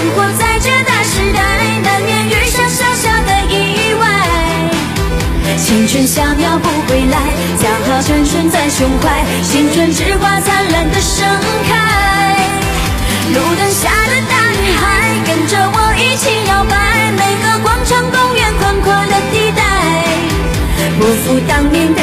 生活在这大时代，难免遇上小小的意外。青春小鸟不回来，骄傲成春在胸怀，青春之花灿烂的盛开。路灯下的大女孩，跟着我一起摇摆，每个广场公园宽阔的地带。不负当年的